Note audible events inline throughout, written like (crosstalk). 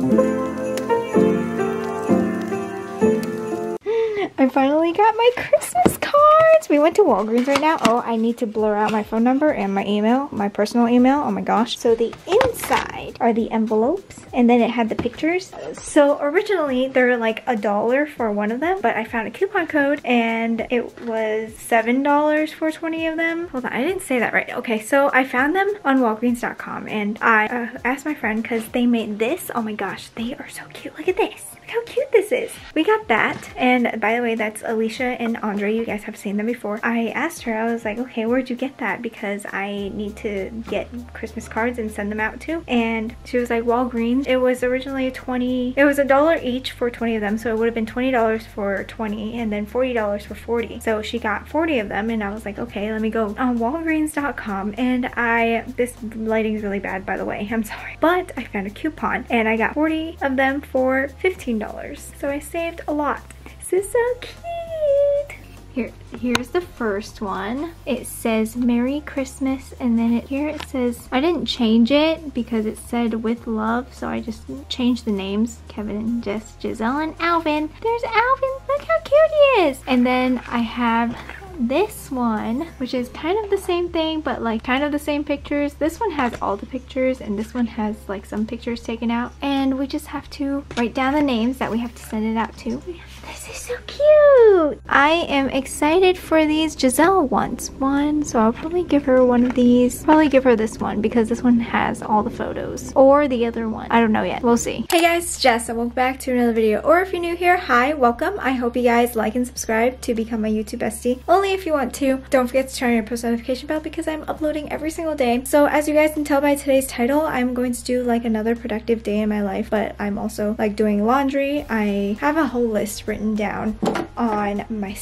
I finally got my Christmas cards. We went to Walgreens right now. Oh, I need to blur out my phone number and my email, my personal email. Oh my gosh. So the inside are the envelopes and then it had the pictures. So originally they're like a dollar for one of them, but I found a coupon code and it was $7 for 20 of them. Hold on, I didn't say that right. Okay, so I found them on walgreens.com and I uh, asked my friend because they made this. Oh my gosh, they are so cute. Look at this Look how cute this is. We got that. And by the way, that's Alicia and Andre. You guys have seen them before. I asked her, I was like, okay, where'd you get that? Because I need to get Christmas cards and send them out too. And she was like, Walgreens. It was originally 20, it was a dollar each for 20 of them. So it would have been $20 for 20 and then $40 for 40. So she got 40 of them and I was like, okay, let me go on walgreens.com. And I, this lighting is really bad by the way, (laughs) I'm sorry. But I found a coupon and I got 40 of them for 15 dollars So I saved a lot. This is so cute. Here, here's the first one. It says Merry Christmas and then it, here it says, I didn't change it because it said with love so I just changed the names. Kevin and Jess, Giselle and Alvin. There's Alvin, look how cute he is. And then I have this one, which is kind of the same thing, but like kind of the same pictures. This one has all the pictures and this one has like some pictures taken out. And we just have to write down the names that we have to send it out to. So cute. I am excited for these Giselle wants One, so I'll probably give her one of these. Probably give her this one because this one has all the photos. Or the other one. I don't know yet. We'll see. Hey guys, it's Jess and welcome back to another video. Or if you're new here, hi, welcome. I hope you guys like and subscribe to become my YouTube bestie. Only if you want to. Don't forget to turn on your post notification bell because I'm uploading every single day. So as you guys can tell by today's title, I'm going to do like another productive day in my life, but I'm also like doing laundry. I have a whole list written written down on my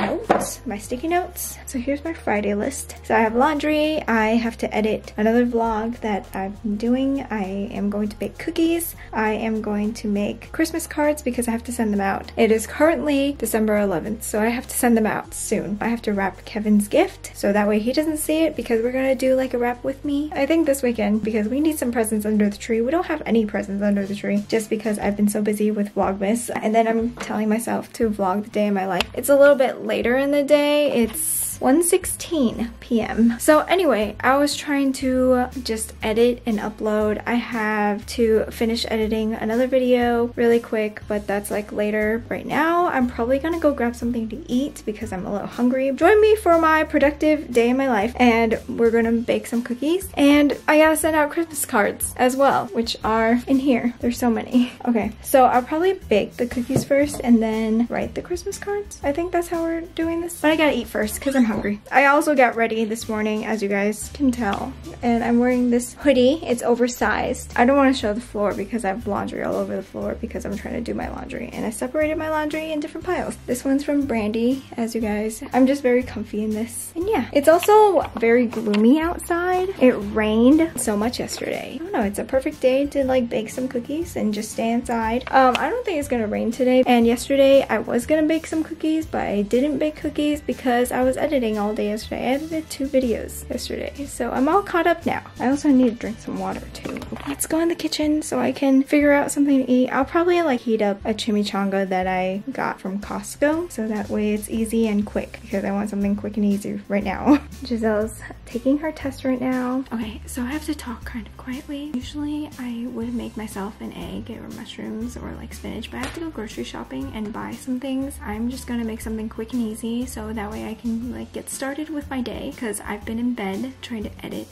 notes, my sticky notes. So here's my Friday list. So I have laundry, I have to edit another vlog that I've been doing. I am going to bake cookies. I am going to make Christmas cards because I have to send them out. It is currently December 11th, so I have to send them out soon. I have to wrap Kevin's gift so that way he doesn't see it because we're gonna do like a wrap with me. I think this weekend because we need some presents under the tree. We don't have any presents under the tree just because I've been so busy with Vlogmas. And then I'm telling myself to vlog the day of my life. It's a little bit later in the day. It's 1.16 p.m. So anyway, I was trying to just edit and upload. I have to finish editing another video really quick, but that's like later. Right now, I'm probably gonna go grab something to eat because I'm a little hungry. Join me for my productive day in my life and we're gonna bake some cookies and I gotta send out Christmas cards as well, which are in here. There's so many. (laughs) Okay, so I'll probably bake the cookies first and then write the Christmas cards. I think that's how we're doing this. But I gotta eat first because I'm hungry. I also got ready this morning, as you guys can tell, and I'm wearing this hoodie. It's oversized. I don't want to show the floor because I have laundry all over the floor because I'm trying to do my laundry, and I separated my laundry in different piles. This one's from Brandy, as you guys. I'm just very comfy in this. And yeah, it's also very gloomy outside. It rained so much yesterday. I don't know, it's a perfect day to like bake some cookies and just stay inside. Um, I don't think it's gonna rain today, and yesterday I was gonna bake some cookies, but I didn't bake cookies because I was editing all day yesterday. I edited two videos yesterday, so I'm all caught up now. I also need to drink some water too. Let's go in the kitchen so I can figure out something to eat. I'll probably like heat up a chimichanga that I got from Costco, so that way it's easy and quick because I want something quick and easy right now. (laughs) Giselle's taking her test right now. Okay, so I have to talk kind of quietly. Usually I would make myself an egg or mushrooms or like spinach, but I have to go grocery shopping and buy some things. I'm just gonna make something quick and easy so that way I can like get started with my day because I've been in bed trying to edit.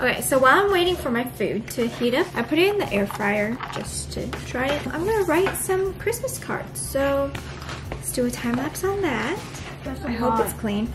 Okay, so while I'm waiting for my food to heat up, I put it in the air fryer just to try it. I'm gonna write some Christmas cards. So let's do a time lapse on that. I hope it's clean.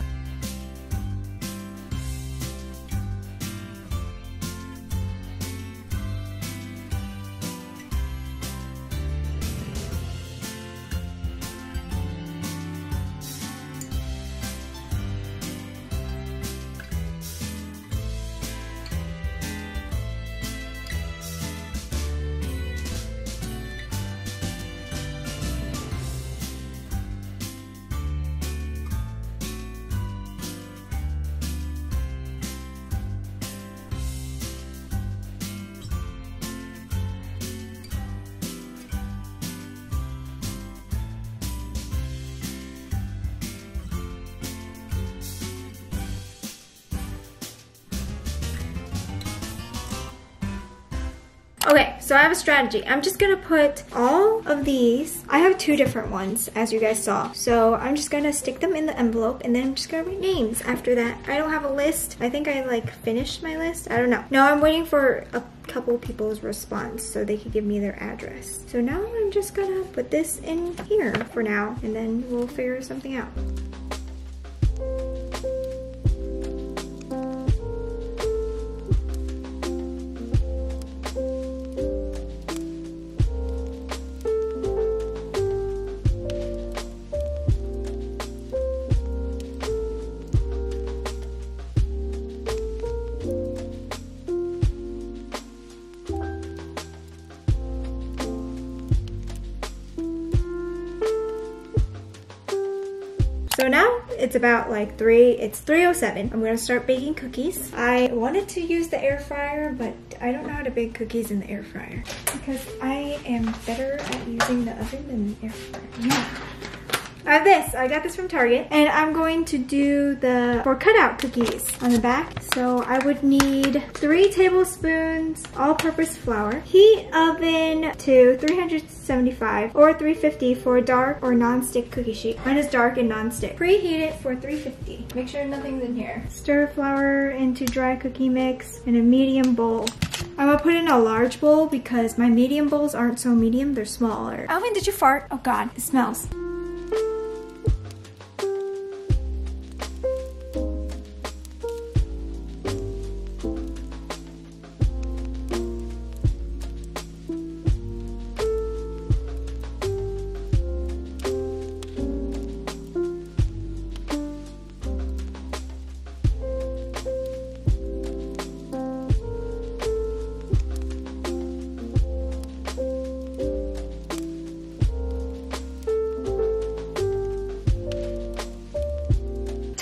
So I have a strategy. I'm just gonna put all of these. I have two different ones, as you guys saw. So I'm just gonna stick them in the envelope and then I'm just gonna write names after that. I don't have a list. I think I like finished my list. I don't know. No, I'm waiting for a couple people's response so they could give me their address. So now I'm just gonna put this in here for now and then we'll figure something out. It's about like 3, it's 3.07. I'm gonna start baking cookies. I wanted to use the air fryer, but I don't know how to bake cookies in the air fryer because I am better at using the oven than the air fryer. Yeah. I have this. I got this from Target. And I'm going to do the for cutout cookies on the back. So I would need three tablespoons all-purpose flour. Heat oven to 375 or 350 for a dark or non-stick cookie sheet. Mine is dark and non-stick. Preheat it for 350. Make sure nothing's in here. Stir flour into dry cookie mix in a medium bowl. I'm gonna put in a large bowl because my medium bowls aren't so medium, they're smaller. Alvin, did you fart? Oh God, it smells.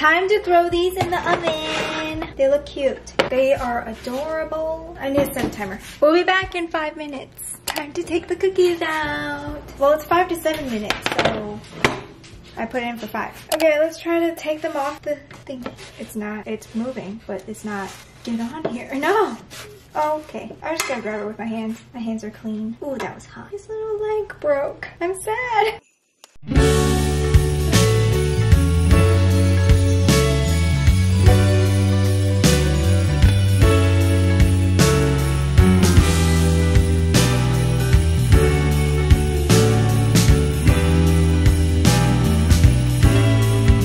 Time to throw these in the oven. They look cute. They are adorable. I need to a timer. We'll be back in five minutes. Time to take the cookies out. Well, it's five to seven minutes, so I put it in for five. Okay, let's try to take them off the thing. It's not, it's moving, but it's not. Get on here. (laughs) No! Okay, I'm just gotta grab it with my hands. My hands are clean. Ooh, that was hot. His little leg broke. I'm sad.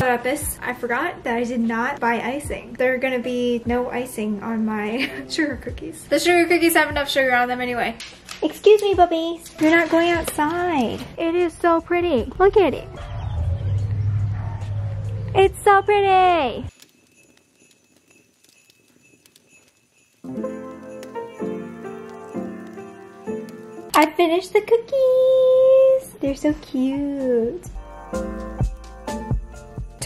About this. I forgot that I did not buy icing. There are gonna be no icing on my (laughs) sugar cookies. The sugar cookies have enough sugar on them anyway. Excuse me, puppies. You're not going outside. It is so pretty. Look at it. It's so pretty. I finished the cookies. They're so cute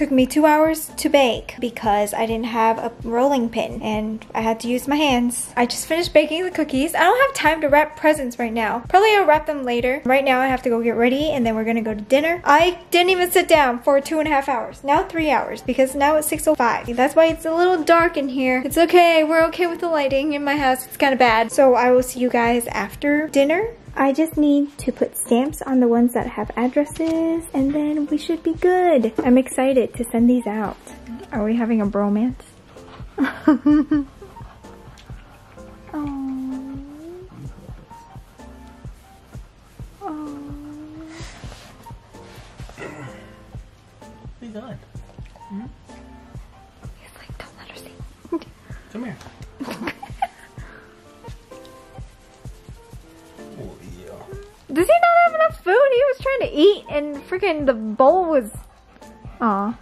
took me two hours to bake because I didn't have a rolling pin and I had to use my hands. I just finished baking the cookies. I don't have time to wrap presents right now. Probably I'll wrap them later. Right now I have to go get ready and then we're gonna go to dinner. I didn't even sit down for two and a half hours. Now three hours because now it's 6.05. That's why it's a little dark in here. It's okay. We're okay with the lighting in my house. It's kind of bad. So I will see you guys after dinner I just need to put stamps on the ones that have addresses and then we should be good. I'm excited to send these out. Are we having a bromance? (laughs) trying to eat and freaking the bowl was... Aw.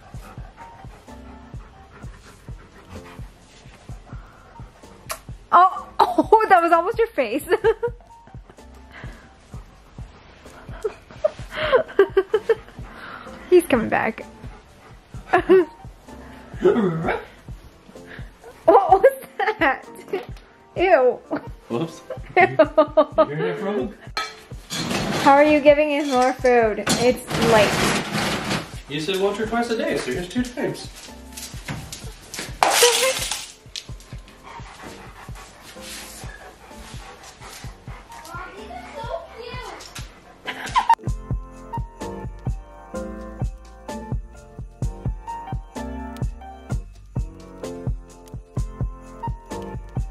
Oh, (laughs) oh, that was almost your face. (laughs) He's coming back. (laughs) what was that? Ew. Whoops. You, you hear that frog? How are you giving him more food? It's late. You said once or twice a day, so here's two times.